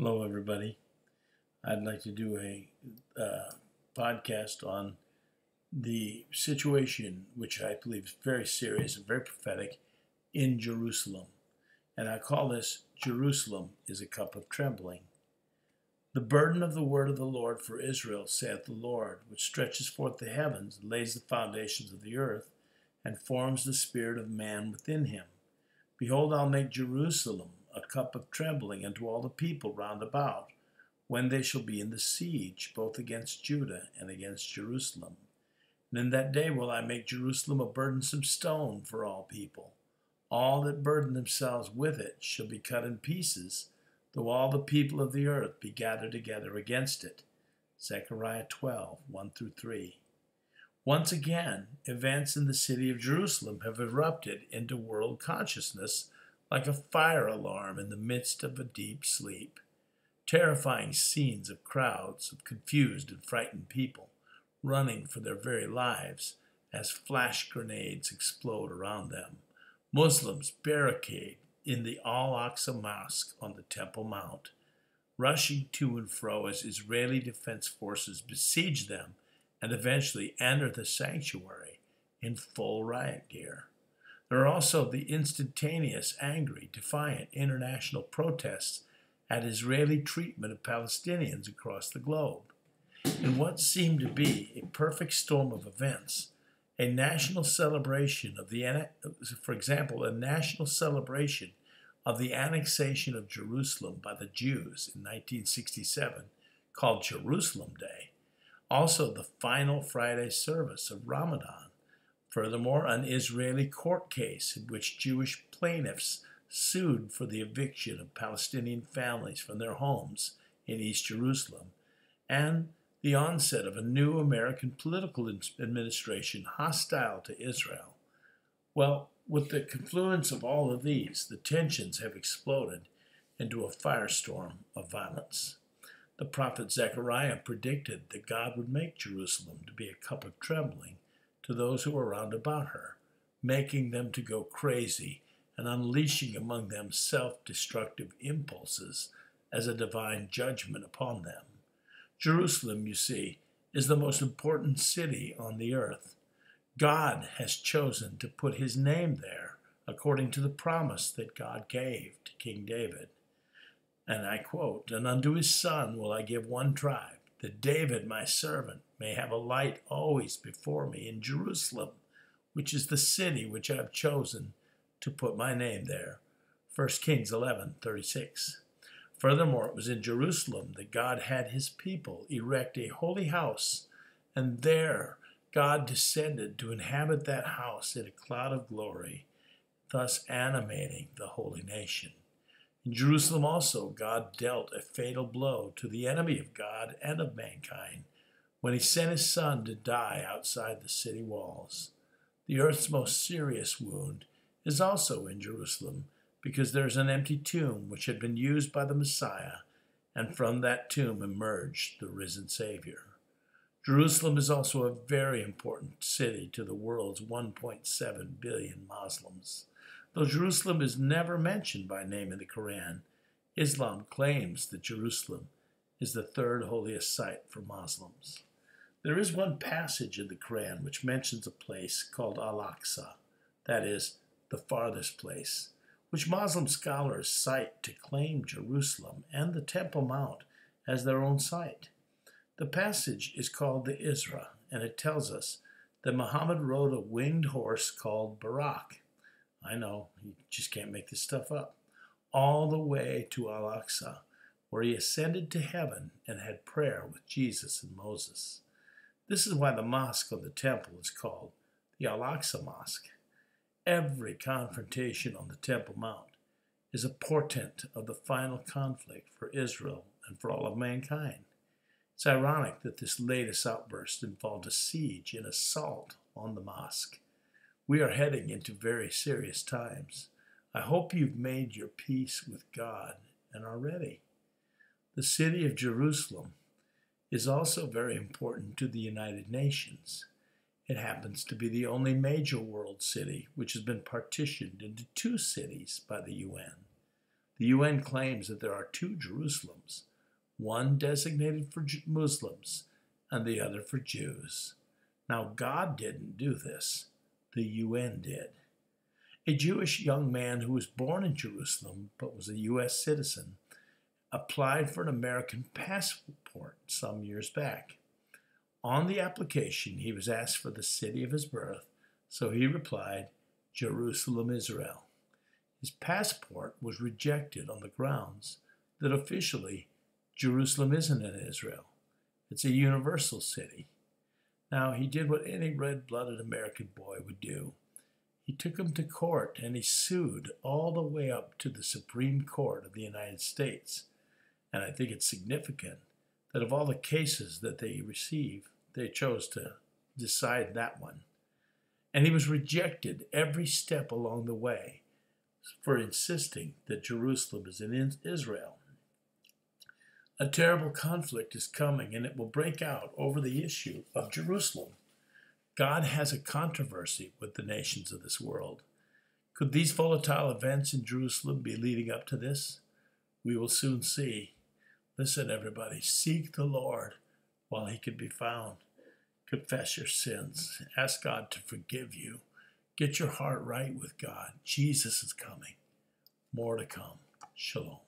Hello, everybody. I'd like to do a uh, podcast on the situation, which I believe is very serious and very prophetic, in Jerusalem. And I call this Jerusalem is a cup of trembling. The burden of the word of the Lord for Israel, saith the Lord, which stretches forth the heavens, lays the foundations of the earth, and forms the spirit of man within him. Behold, I'll make Jerusalem cup of trembling unto all the people round about, when they shall be in the siege, both against Judah and against Jerusalem. And in that day will I make Jerusalem a burdensome stone for all people. All that burden themselves with it shall be cut in pieces, though all the people of the earth be gathered together against it. Zechariah 12, 1 through 3. Once again, events in the city of Jerusalem have erupted into world consciousness like a fire alarm in the midst of a deep sleep. Terrifying scenes of crowds of confused and frightened people running for their very lives as flash grenades explode around them. Muslims barricade in the Al Aqsa Mosque on the Temple Mount, rushing to and fro as Israeli defense forces besiege them and eventually enter the sanctuary in full riot gear. There are also the instantaneous, angry, defiant international protests at Israeli treatment of Palestinians across the globe. In what seemed to be a perfect storm of events, a national celebration of the, for example, a national celebration of the annexation of Jerusalem by the Jews in 1967, called Jerusalem Day, also the final Friday service of Ramadan, Furthermore, an Israeli court case in which Jewish plaintiffs sued for the eviction of Palestinian families from their homes in East Jerusalem, and the onset of a new American political administration hostile to Israel. Well, with the confluence of all of these, the tensions have exploded into a firestorm of violence. The prophet Zechariah predicted that God would make Jerusalem to be a cup of trembling to those who were round about her, making them to go crazy and unleashing among them self destructive impulses as a divine judgment upon them. Jerusalem, you see, is the most important city on the earth. God has chosen to put his name there according to the promise that God gave to King David. And I quote, And unto his son will I give one tribe that David, my servant, may have a light always before me in Jerusalem, which is the city which I have chosen to put my name there. 1 Kings 11 36. Furthermore, it was in Jerusalem that God had his people erect a holy house, and there God descended to inhabit that house in a cloud of glory, thus animating the holy nation. In Jerusalem also, God dealt a fatal blow to the enemy of God and of mankind when he sent his son to die outside the city walls. The earth's most serious wound is also in Jerusalem because there is an empty tomb which had been used by the Messiah, and from that tomb emerged the risen Savior. Jerusalem is also a very important city to the world's 1.7 billion Muslims. Though Jerusalem is never mentioned by name in the Quran, Islam claims that Jerusalem is the third holiest site for Muslims. There is one passage in the Quran which mentions a place called Al Aqsa, that is, the farthest place, which Muslim scholars cite to claim Jerusalem and the Temple Mount as their own site. The passage is called the Isra, and it tells us that Muhammad rode a winged horse called Buraq. I know, you just can't make this stuff up. All the way to Al Aqsa, where he ascended to heaven and had prayer with Jesus and Moses. This is why the mosque on the temple is called the Al Aqsa Mosque. Every confrontation on the Temple Mount is a portent of the final conflict for Israel and for all of mankind. It's ironic that this latest outburst involved a siege and assault on the mosque. We are heading into very serious times. I hope you've made your peace with God and are ready. The city of Jerusalem is also very important to the United Nations. It happens to be the only major world city which has been partitioned into two cities by the UN. The UN claims that there are two Jerusalems, one designated for Muslims and the other for Jews. Now, God didn't do this, the UN did. A Jewish young man who was born in Jerusalem but was a U.S. citizen applied for an American passport some years back. On the application, he was asked for the city of his birth, so he replied, Jerusalem, Israel. His passport was rejected on the grounds that officially Jerusalem isn't in Israel. It's a universal city. Now, he did what any red blooded American boy would do. He took him to court and he sued all the way up to the Supreme Court of the United States. And I think it's significant that of all the cases that they receive, they chose to decide that one. And he was rejected every step along the way for insisting that Jerusalem is in Israel. A terrible conflict is coming, and it will break out over the issue of Jerusalem. God has a controversy with the nations of this world. Could these volatile events in Jerusalem be leading up to this? We will soon see. Listen, everybody, seek the Lord while he can be found. Confess your sins. Ask God to forgive you. Get your heart right with God. Jesus is coming. More to come. Shalom.